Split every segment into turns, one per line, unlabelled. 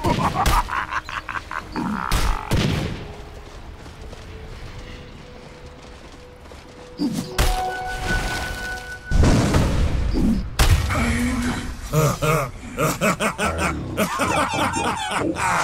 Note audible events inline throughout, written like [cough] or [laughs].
Dust. [laughs]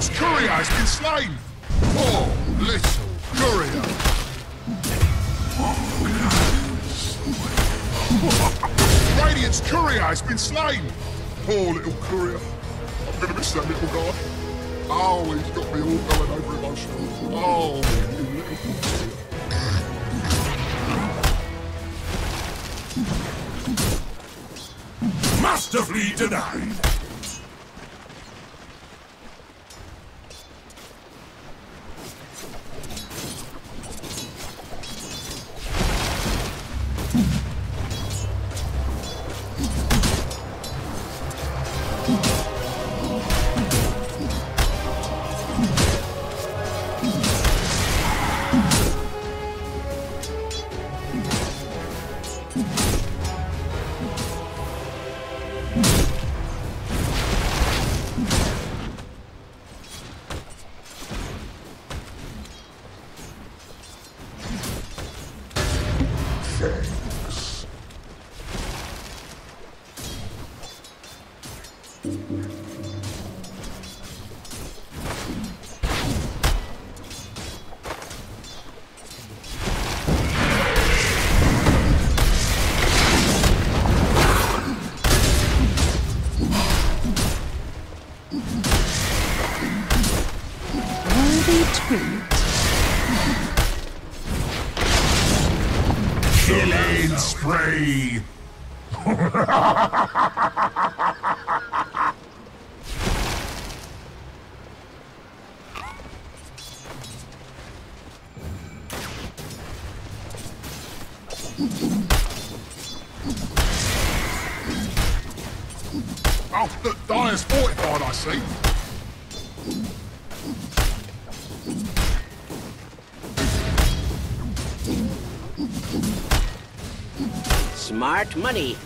Radiant's courier has been slain! Poor little courier! Radiant's courier has been slain! Poor little courier. I'm gonna miss that little guy. Oh, he's got me all going over emotional. Oh, you little courier.
Masterfully denied!
Smart money.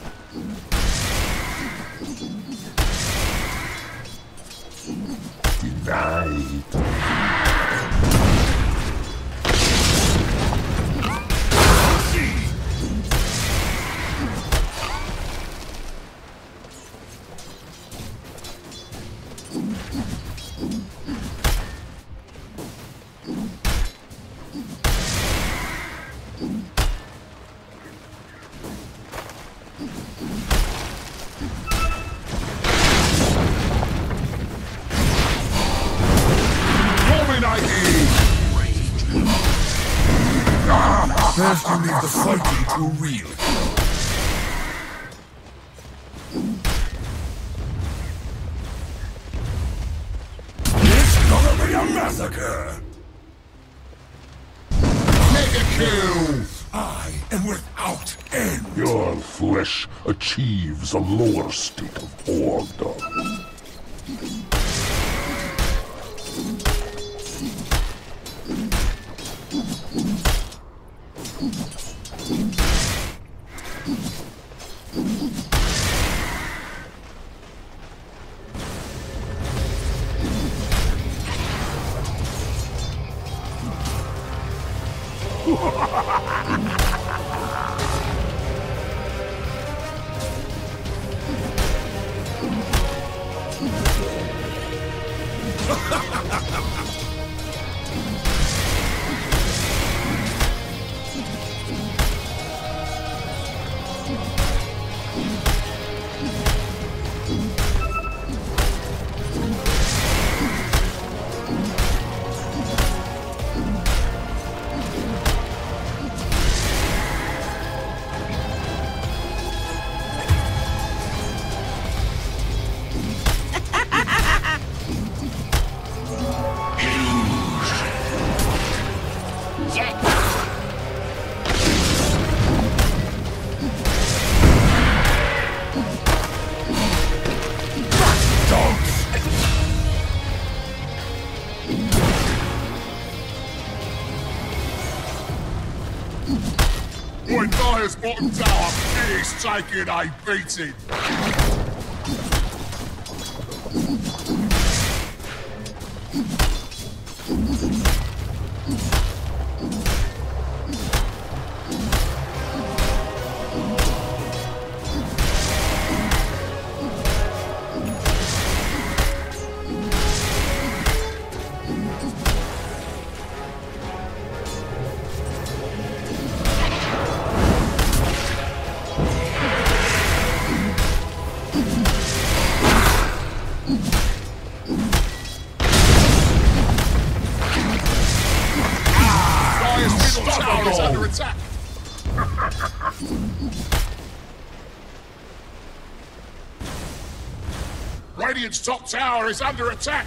First you need the fight some more.
like it,
I
beat it. Watch's top tower is under attack!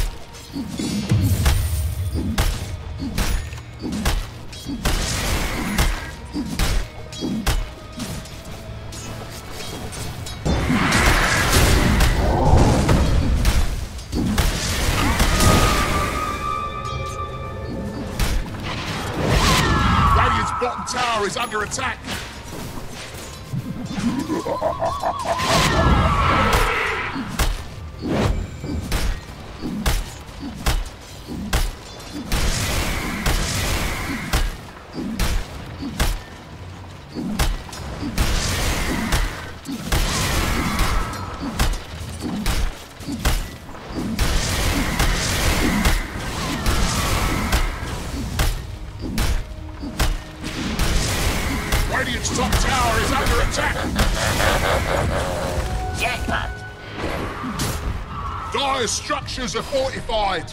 Structures are fortified.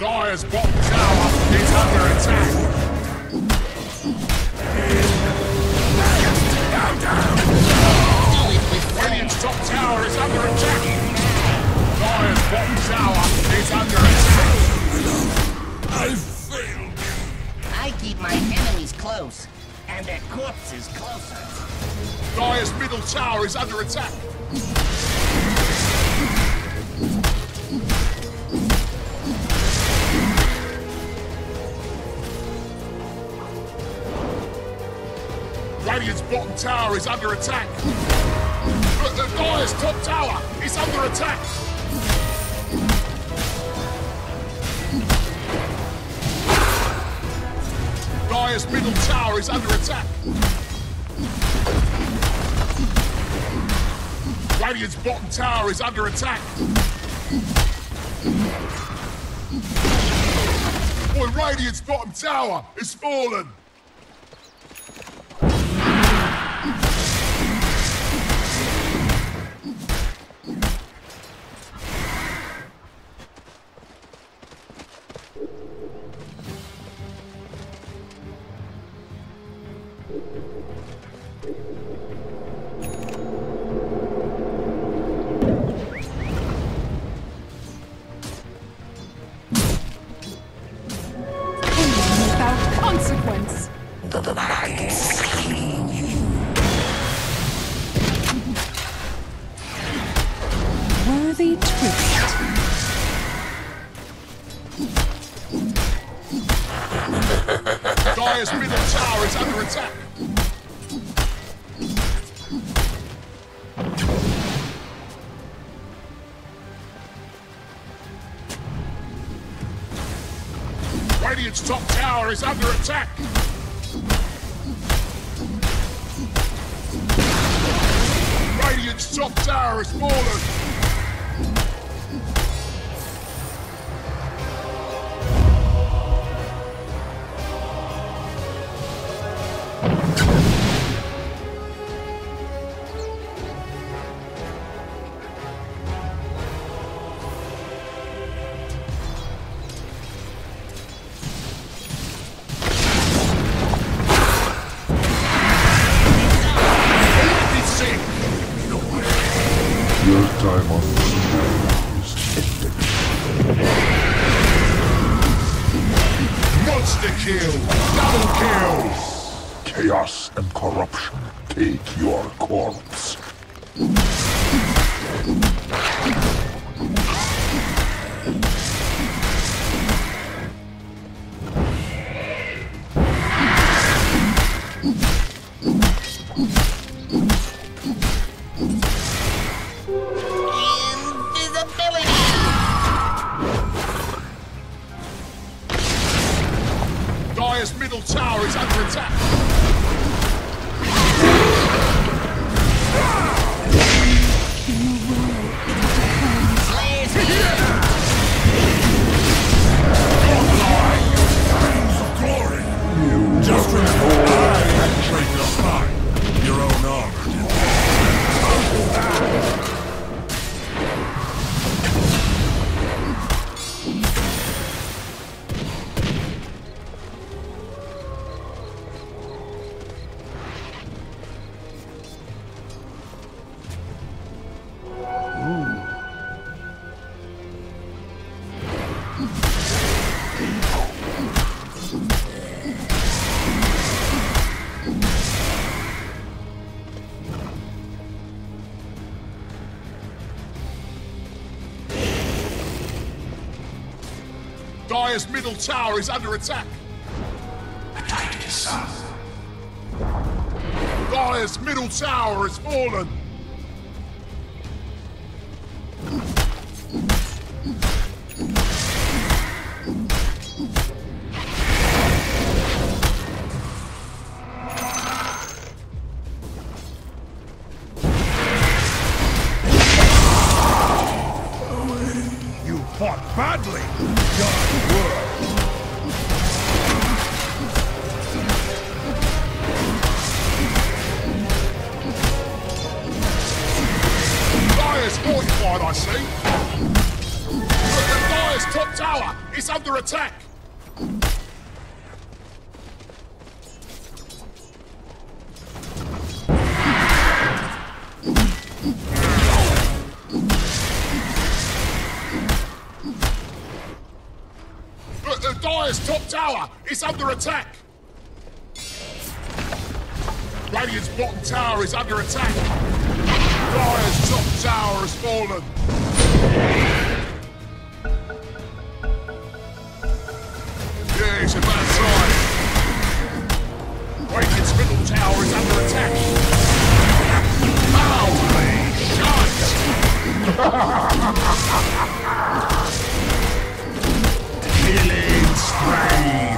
Dire's bottom tower is under attack. Radiant's top tower is under attack. Dire's bottom tower is under attack.
I failed.
I keep my enemies close, and their corpses closer.
Dire's middle tower is under attack. Tower is under attack. But the Dire's top tower is under attack. Dire's middle tower is under attack. Radiant's bottom tower is under attack. Boy, Radiant's bottom tower is fallen.
Pain
Top tower is fallen.
Invisibility!
Dire's middle tower is under attack. Dire's middle tower has fallen. It's under attack. Radiant's bottom tower is under attack. Dire's top tower has fallen. Yeah, it's about time. Radiant's middle tower is under attack. Holy shite!
Killing spree.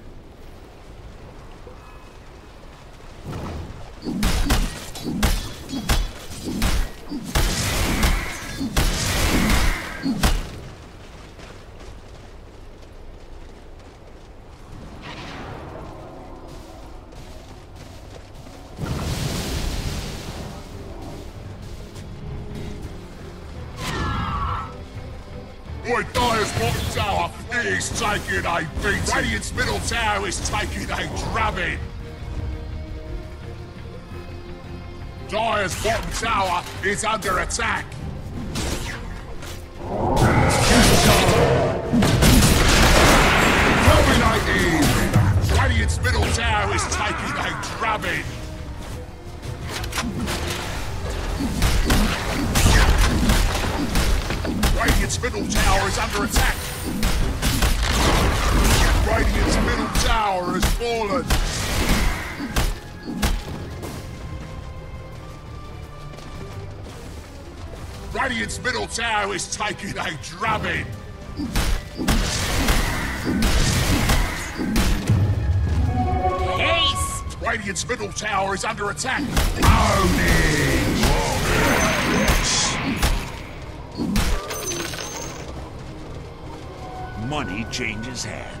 Taking a beating. Radiant's middle tower is taking a drubbing. Dire's bottom tower is under attack. Dominating! Radiant's middle tower is taking a drubbing. Radiant's middle tower is under attack. Radiant's middle tower has fallen. Radiant's middle tower is taking a drubbing.
Haste!
Radiant's middle tower is under attack.
Money changes hands.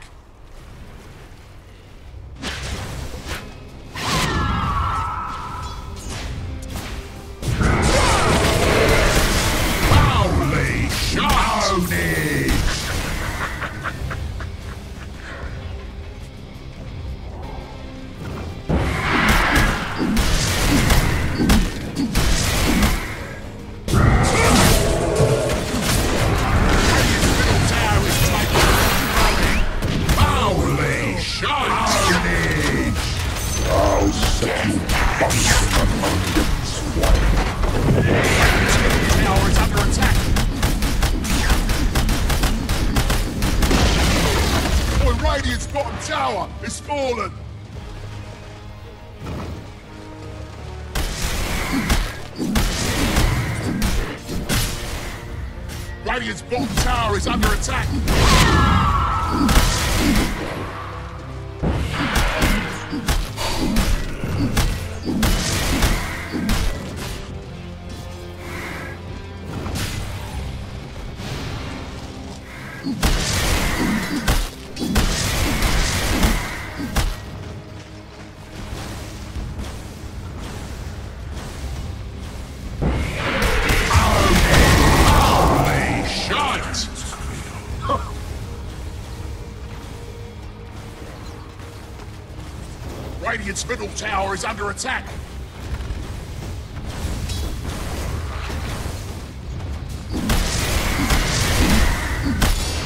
Radiant's middle tower is under attack.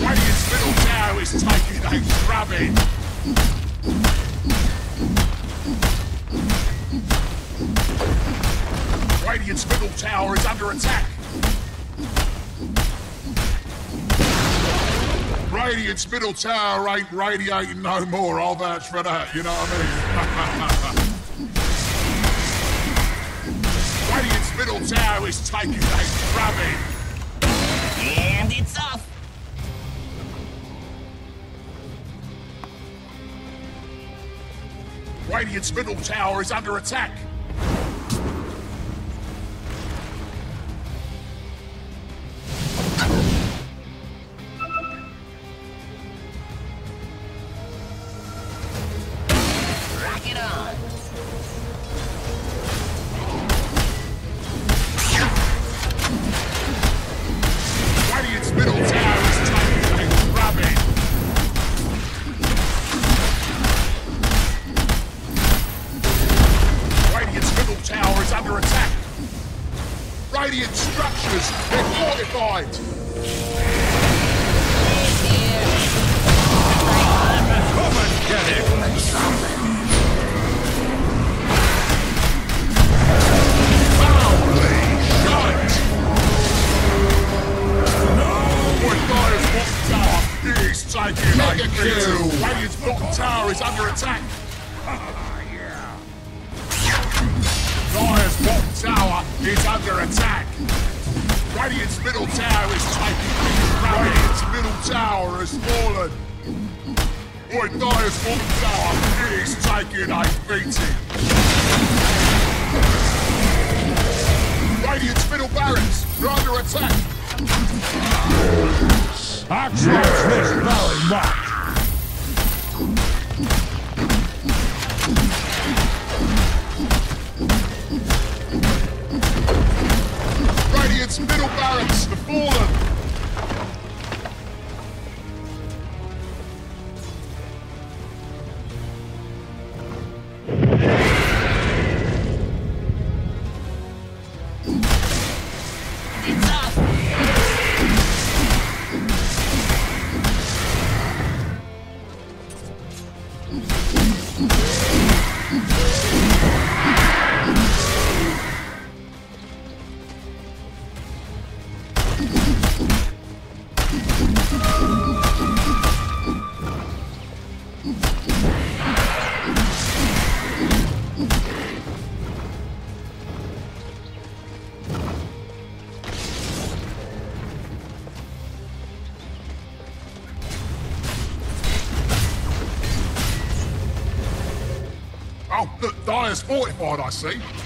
Radiant's middle tower is taking a drubbing. Radiant's middle tower is under attack. Radiant's middle tower ain't radiating no more. I'll vouch for that, you know what I mean? Radiant's middle tower is taking a drubbing.
And it's off.
Radiant's middle tower is under attack. Taking a beating. Radiant's middle barracks are under attack.
I trust this much!
Dire's fortified, I see.